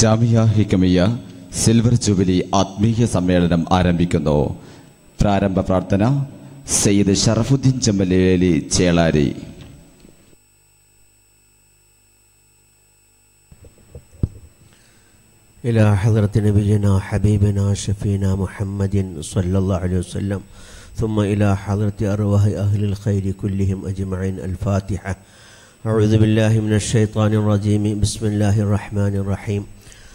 ജാമിയ Hikamiya silver jubilee ആത്മീയ സമ്മേളനം ആരംഭിക്കുന്നു പ്രാരംഭ പ്രാർത്ഥന സയ്യിദ് ഷറഫുദ്ദീൻ ചെമ്മലേലി ചേളാരി إلى حضرة نبينا حبيبنا شفينا محمد صلى الله عليه وسلم ثم إلى حضرة أرواح أهل الخير كلهم أجمعين الفاتحة أعوذ بالله من الشيطان الرجيم بسم الله الرحمن الرحيم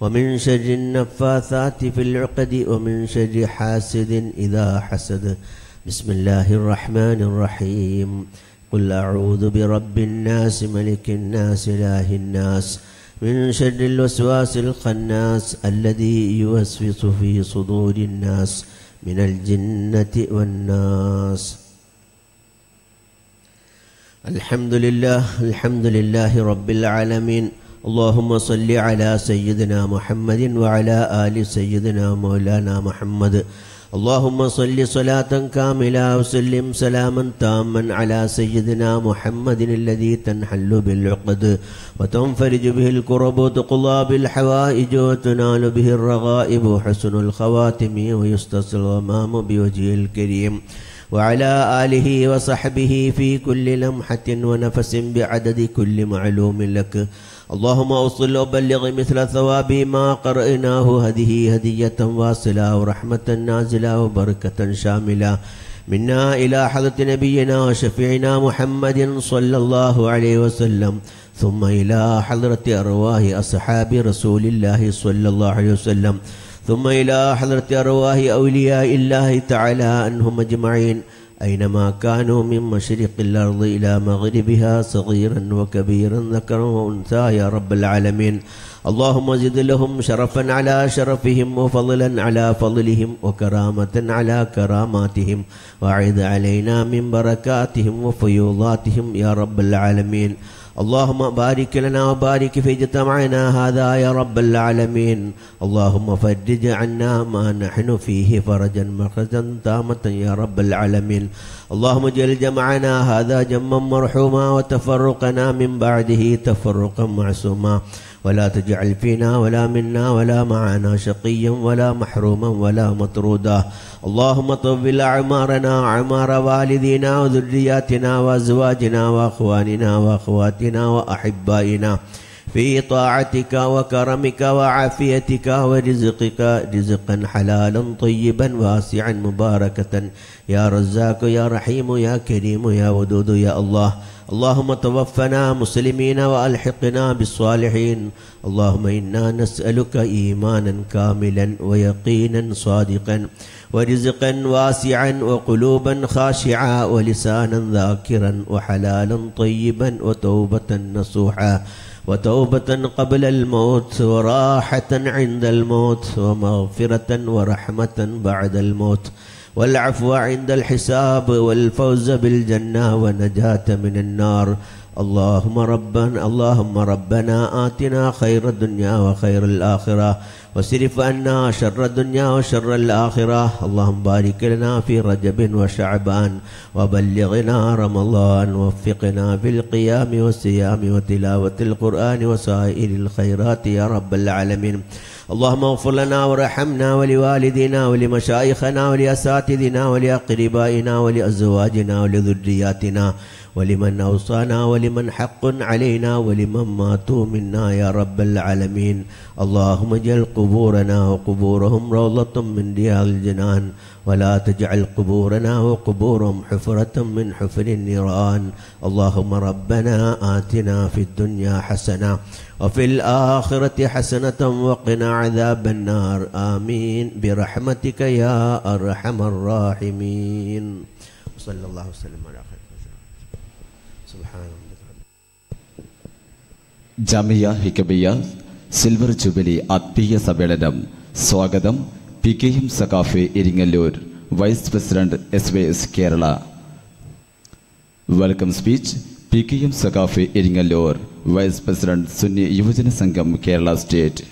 ومن شر النفاثات في العقد ومن شر حاسد إذا حسد. بسم الله الرحمن الرحيم. قل أعوذ برب الناس ملك الناس إله الناس. من شر الوسواس الخناس الذي يوسوس في صدور الناس من الجنة والناس. الحمد لله الحمد لله رب العالمين. اللهم صل على سيدنا محمد وعلى آل سيدنا مولانا محمد. اللهم صل صلاة كاملة وسلم سلاما تاما على سيدنا محمد الذي تنحل بالعقد وتنفرج به الكرب وتقضى بالحوائج وتنال به الرغائب وحسن الخواتم ويستصل الغمام بوجهه الكريم. وعلى آله وصحبه في كل لمحة ونفس بعدد كل معلوم لك. اللهم أوصل وبلغ مثل ثواب ما قرأناه. هذه هدية واصلة ورحمة نازلة وبركة شاملة. منا إلى حضرة نبينا وشفيعنا محمد صلى الله عليه وسلم. ثم إلى حضرة أرواح أصحاب رسول الله صلى الله عليه وسلم. ثم إلى حضرة أرواح أولياء الله تعالى أنهم أجمعين أينما كانوا من مشرق الأرض إلى مغربها صغيرا وكبيرا ذكرا وأنثى يا رب العالمين. اللهم زد لهم شرفا على شرفهم وفضلا على فضلهم وكرامة على كراماتهم. وأعد علينا من بركاتهم وفيوضاتهم يا رب العالمين. اللهم بارك لنا وبارك في اجتماعنا هذا يا رب العالمين. اللهم فرج عنا ما نحن فيه فرجا مخرجا تامة يا رب العالمين. اللهم اجعل جمعنا هذا جما مرحوما وتفرقنا من بعده تفرقا معصوما. ولا تجعل فينا ولا منا ولا معنا شقيا ولا محروما ولا مطرودا. اللهم طول أعمارنا أعمار والدينا وذرياتنا وأزواجنا وأخواننا وأخواتنا وأحبائنا. في طاعتك وكرمك وعافيتك ورزقك رزقا حلالا طيبا واسعا مباركة. يا رزاق يا رحيم يا كريم يا ودود يا الله. اللهم توفنا مسلمين وألحقنا بالصالحين. اللهم إنا نسألك إيمانا كاملا ويقينا صادقا ورزقا واسعا وقلوبا خاشعا ولسانا ذاكرا وحلالا طيبا وتوبة نصوحا وتوبة قبل الموت وراحة عند الموت ومغفرة ورحمة بعد الموت. والعفو عند الحساب والفوز بالجنة ونجاة من النار. اللهم ربنا اللهم ربنا آتنا خير الدنيا وخير الآخرة. وصرف عنا شر الدنيا وشر الآخرة. اللهم بارك لنا في رجب وشعبان. وبلغنا رمضان. وفقنا في القيام والصيام وتلاوة القرآن وسائر الخيرات يا رب العالمين. اللهم اغفر لنا وارحمنا ولوالدينا ولمشايخنا ولأساتذنا ولأقربائنا ولأزواجنا ولذرياتنا ولمن أوصانا ولمن حق علينا ولمن ماتوا منا يا رب العالمين. اللهم اجعل قبورنا وقبورهم روضة من رياض الجنان ولا تجعل قبورنا وقبورهم حفرة من حفر النيران. اللهم ربنا آتنا في الدنيا حسنة وفي الآخرة حسنة وقنا عذاب النار. آمين. برحمتك يا أرحم الراحمين. صلى الله وسلم على خير. ജമിയ ഹിക്കബിയ സിൽവർ ജൂബിലി ആത്മീയ സമ്മേളനം. സ്വാഗതം P K M Saqafi Iringallur vice president S Y S Kerala. Welcome speech P K M Saqafi Iringallur vice president Sunni Yuvajana Sangham Kerala state.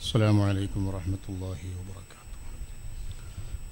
അസ്സാം വലൈക്കും വാഹമത്തല്ലാഹി വാ